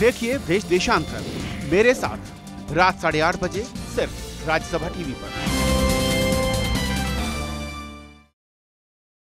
देखिए देश देशांतर। मेरे साथ रात साढ़े आठ बजे सिर्फ़ राज्यसभा टीवी पर।